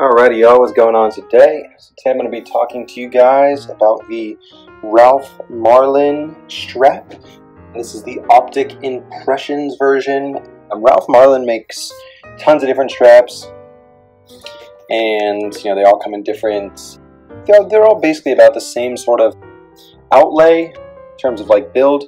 Alrighty y'all, what's going on today? So today I'm going to be talking to you guys about the Ralph Marlin strap. This is the Optic Impressions version. Um, Ralph Marlin makes tons of different straps and you know they all come in different they're, they're all basically about the same sort of outlay in terms of like build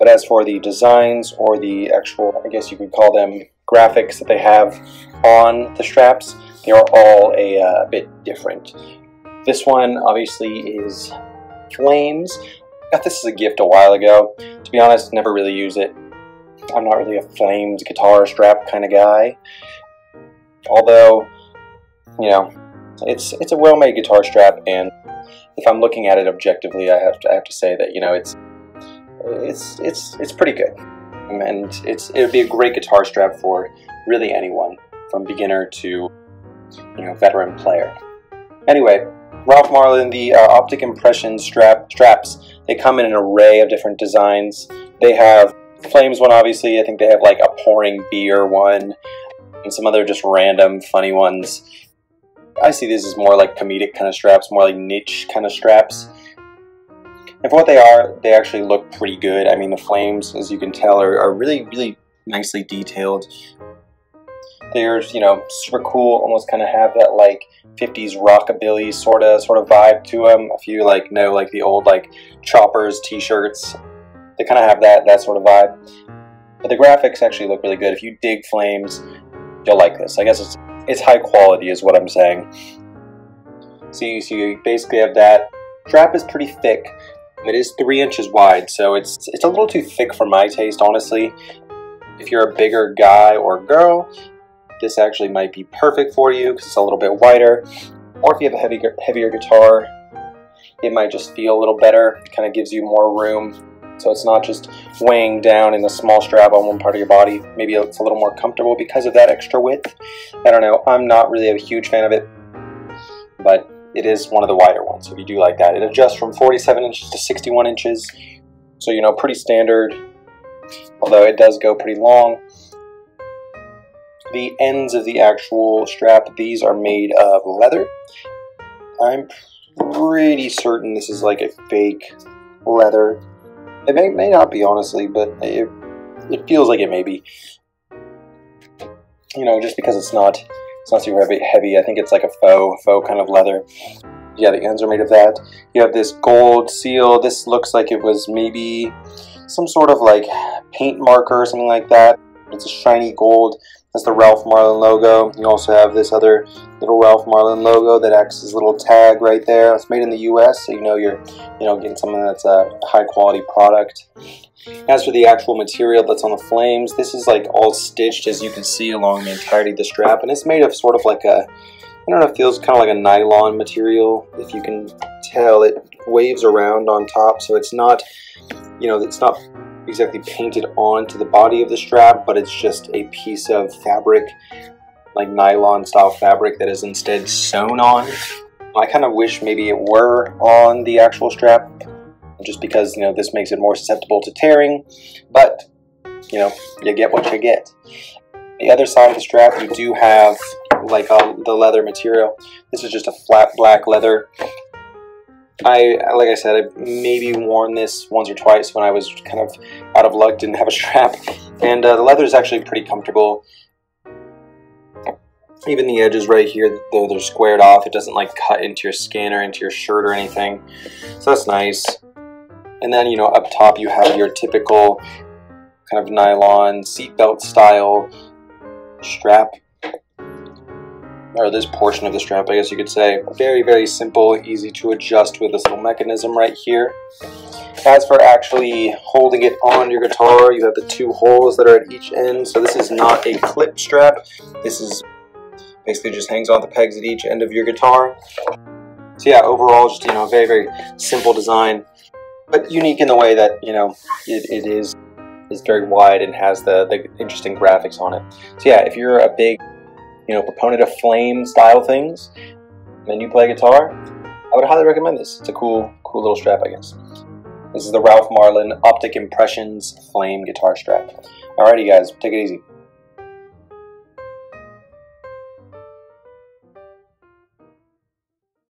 but as for the designs or the actual I guess you could call them graphics that they have on the straps are all a uh, bit different. This one obviously is Flames. Got this as a gift a while ago. To be honest, never really use it. I'm not really a Flames guitar strap kind of guy. Although, you know, it's it's a well-made guitar strap, and if I'm looking at it objectively, I have to I have to say that you know it's it's it's it's pretty good, and it's it would be a great guitar strap for really anyone, from beginner to you know, veteran player. Anyway, Ralph Marlin, the uh, Optic Impression strap straps, they come in an array of different designs. They have Flames one, obviously. I think they have like a pouring beer one, and some other just random funny ones. I see these as more like comedic kind of straps, more like niche kind of straps. And for what they are, they actually look pretty good. I mean, the flames, as you can tell, are, are really, really nicely detailed. They're, you know, super cool, almost kind of have that like 50s rockabilly sort of sort of vibe to them. If you like know like the old like choppers t-shirts, they kind of have that that sort of vibe. But the graphics actually look really good. If you dig Flames, you'll like this. I guess it's it's high quality is what I'm saying. So you, so you basically have that. Strap is pretty thick. It is three inches wide, so it's it's a little too thick for my taste, honestly. If you're a bigger guy or girl, this actually might be perfect for you because it's a little bit wider. Or if you have a heavy, heavier guitar, it might just feel a little better. It kind of gives you more room. So it's not just weighing down in the small strap on one part of your body. Maybe it's a little more comfortable because of that extra width. I don't know. I'm not really a huge fan of it, but it is one of the wider ones. If you do like that, it adjusts from 47 inches to 61 inches. So, you know, pretty standard, although it does go pretty long the ends of the actual strap, these are made of leather. I'm pretty certain this is like a fake leather. It may, may not be, honestly, but it, it feels like it may be. You know, just because it's not it's not super heavy, heavy. I think it's like a faux, faux kind of leather. Yeah, the ends are made of that. You have this gold seal. This looks like it was maybe some sort of like paint marker or something like that. It's a shiny gold. That's the Ralph Marlin logo. You also have this other little Ralph Marlin logo that acts as a little tag right there. It's made in the U.S., so you know you're, you know, getting something that's a high quality product. As for the actual material that's on the flames, this is like all stitched, as you can see, along the entirety of the strap, and it's made of sort of like a, I don't know, it feels kind of like a nylon material. If you can tell, it waves around on top, so it's not, you know, it's not exactly painted onto the body of the strap, but it's just a piece of fabric, like nylon style fabric that is instead sewn on. I kind of wish maybe it were on the actual strap, just because, you know, this makes it more susceptible to tearing, but, you know, you get what you get. The other side of the strap, you do have like uh, the leather material. This is just a flat black leather I, like I said, I've maybe worn this once or twice when I was kind of out of luck, didn't have a strap. And uh, the leather is actually pretty comfortable. Even the edges right here, though they're squared off, it doesn't like cut into your skin or into your shirt or anything. So that's nice. And then, you know, up top you have your typical kind of nylon seatbelt style strap or this portion of the strap, I guess you could say. Very, very simple, easy to adjust with this little mechanism right here. As for actually holding it on your guitar, you have the two holes that are at each end. So this is not a clip strap. This is basically just hangs on the pegs at each end of your guitar. So yeah, overall, just, you know, very, very simple design, but unique in the way that, you know, it, it is is very wide and has the, the interesting graphics on it. So yeah, if you're a big you know, proponent of flame style things, and you play guitar, I would highly recommend this. It's a cool, cool little strap, I guess. This is the Ralph Marlin Optic Impressions Flame Guitar Strap. Alrighty guys, take it easy.